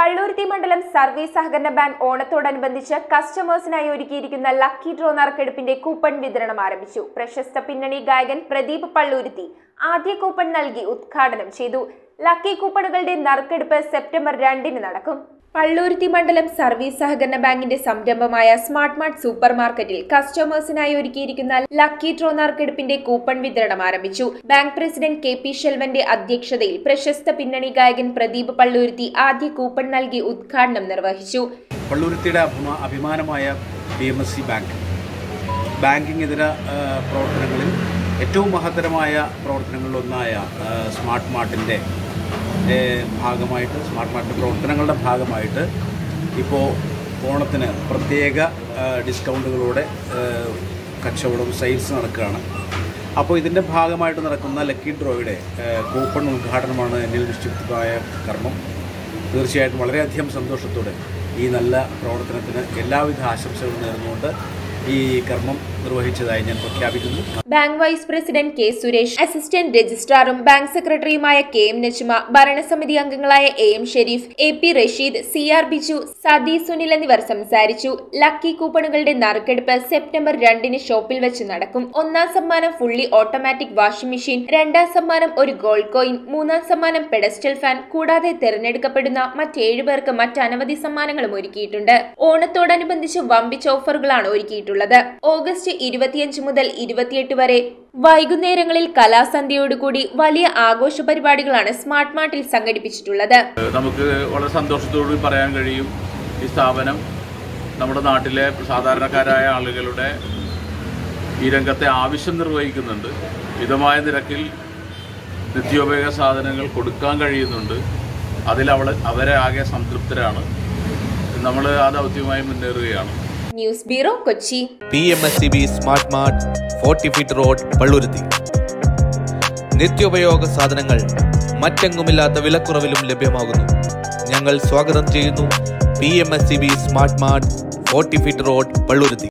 പള്ളൂരുത്തി മണ്ഡലം സർവീസ് സഹകരണ ബാങ്ക് ഓണത്തോടനുബന്ധിച്ച് കസ്റ്റമേഴ്സിനായി ഒരുക്കിയിരിക്കുന്ന ലക്കി ഡ്രോ നറുക്കെടുപ്പിന്റെ കൂപ്പൺ വിതരണം ആരംഭിച്ചു. പ്രശസ്ത പിന്നണി ഗായകൻ പ്രദീപ് പള്ളൂരുത്തി ആദ്യ കൂപ്പൺ നൽകി ഉദ്ഘാടനം ചെയ്തു. ലക്കി കൂപ്പണുകളുടെ നറുക്കെടുപ്പ് സെപ്റ്റംബർ രണ്ടിന് നടക്കും. പള്ളൂരുത്തി മണ്ഡലം സർവീസ് സഹകരണ ബാങ്കിന്റെ സംരംഭമായ സ്മാർട്ട് മാർട്ട് സൂപ്പർ മാർക്കറ്റിൽ കസ്റ്റമേഴ്സിനായി ഒരുക്കിയിരിക്കുന്ന ലക്കി ഡ്രോ നറുക്കെടുപ്പിന്റെ കൂപ്പൺ വിതരണം ആരംഭിച്ചു. ബാങ്ക് പ്രസിഡന്റ് കെ പി ഷെൽവന്റെ അധ്യക്ഷതയിൽ പ്രശസ്ത പിന്നണി ഗായകൻ പ്രദീപ് പള്ളൂരുത്തി ആദ്യ കൂപ്പൺ നൽകി ഉദ്ഘാടനം നിർവഹിച്ചു. പള്ളൂരുത്തിയുടെ അഭിമാനമായ P M S C bank. Banking ഇതര പ്രവർത്തനങ്ങളിൽ ഏറ്റവും മഹത്തരമായ പ്രവർത്തനങ്ങളിലൊന്നായ സ്മാർട്ട് മാർട്ടിന്റെ ഏ, ഭാഗമായിട്ട് സ്മാർട്ട് മാർട്ടിന്റെ പ്രവർത്തനങ്ങളുടെ ഭാഗമായിട്ട് ഇപ്പോൾ ഓണത്തിന് പ്രത്യേക ഡിസ്കൗണ്ടുകളോടെ കച്ചവടം സെയിൽസ് നടക്കുകയാണ്. അപ്പോൾ ഇതിന്റെ ഭാഗമായിട്ട് നടക്കുന്ന ലക്കി ഡ്രോയുടെ കൂപ്പൺ ഉദ്ഘാടനമാണ് എന്നിൽ നിക്ഷിപ്തമായ കർമ്മം. തീർച്ചയായിട്ടും വളരെയധികം സന്തോഷത്തോടെ ഈ നല്ല പ്രവർത്തനത്തിന് എല്ലാവിധ ആശംസകളും നേർന്നുകൊണ്ട് ഈ കർമ്മം നിർവഹിച്ചതായി ഞാൻ പ്രഖ്യാപിക്കുന്നു. Bank vice president K Suresh assistant രജിസ്ട്രാറും bank സെക്രട്ടറിയുമായ കെ എം നജ്മ ഭരണസമിതി അംഗങ്ങളായ A M Sherif A P Rasheed C R Biju സദി Sunil എന്നിവർ സംസാരിച്ചു. ലക്കി കൂപ്പണുകളുടെ നറുക്കെടുപ്പ് സെപ്റ്റംബർ രണ്ടിന് ഷോപ്പിൽ വെച്ച് നടക്കും. ഒന്നാം സമ്മാനം ഫുള്ളി ഓട്ടോമാറ്റിക് വാഷിംഗ് മെഷീൻ രണ്ടാം സമ്മാനം ഒരു ഗോൾഡ് കോയിൻ മൂന്നാം സമ്മാനം പെഡസ്റ്റൽ ഫാൻ കൂടാതെ തെരഞ്ഞെടുക്കപ്പെടുന്ന മറ്റേഴ് പേർക്ക് മറ്റനവധി സമ്മാനങ്ങളും ഒരുക്കിയിട്ടുണ്ട്. ഓണത്തോടനുബന്ധിച്ച് വമ്പിച്ച ഓഫറുകളാണ് ഒരുക്കിയിട്ടുള്ളത്. ഓഗസ്റ്റ് ഇരുപത്തിയഞ്ച് മുതൽ ഇരുപത്തിയെട്ട് വരെ വൈകുന്നേരങ്ങളിൽ കലാസന്ധ്യയോടുകൂടി വലിയ ആഘോഷ പരിപാടികളാണ് സ്മാർട്ട് മാർട്ടിൽ സംഘടിപ്പിച്ചിട്ടുള്ളത്. നമുക്ക് വളരെ സന്തോഷത്തോട് പറയാൻ കഴിയും ഈ സ്ഥാപനം നമ്മുടെ നാട്ടിലെ സാധാരണക്കാരായ ആളുകളുടെ ഈ രംഗത്തെ ആവശ്യം നിർവഹിക്കുന്നുണ്ട്. മിതമായ നിരക്കിൽ നിത്യോപയോഗ സാധനങ്ങൾ കൊടുക്കാൻ കഴിയുന്നുണ്ട്. അതിൽ അവളെ അവരെ ആകെ സംതൃപ്തരാണ്. നമ്മൾ ആ ദൗത്യമായി മുന്നേറുകയാണ്. News bureau Kochi. P M S C B smart mart forty feet road Palluruthy നിത്യോപയോഗ സാധനങ്ങൾ മറ്റെങ്ങുമില്ലാത്ത വിലക്കുറവിലും ലഭ്യമാകുന്നു. ഞങ്ങൾ സ്വാഗതം ചെയ്യുന്നു P M S C B smart mart forty feet road Palluruthy